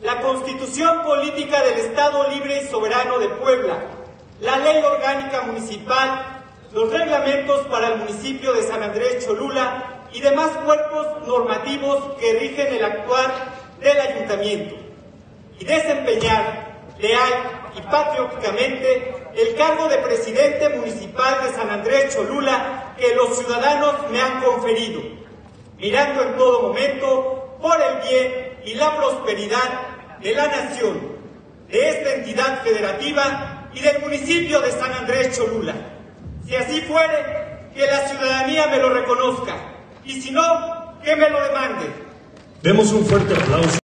la Constitución Política del Estado Libre y Soberano de Puebla, la Ley Orgánica Municipal, los reglamentos para el municipio de San Andrés Cholula y demás cuerpos normativos que rigen el actuar del ayuntamiento, y desempeñar leal y patrióticamente el cargo de presidente municipal de San Andrés Cholula que los ciudadanos me han conferido, mirando en todo momento por el y la prosperidad de la nación, de esta entidad federativa y del municipio de San Andrés Cholula. Si así fuere, que la ciudadanía me lo reconozca, y si no, que me lo demande. Demos un fuerte aplauso.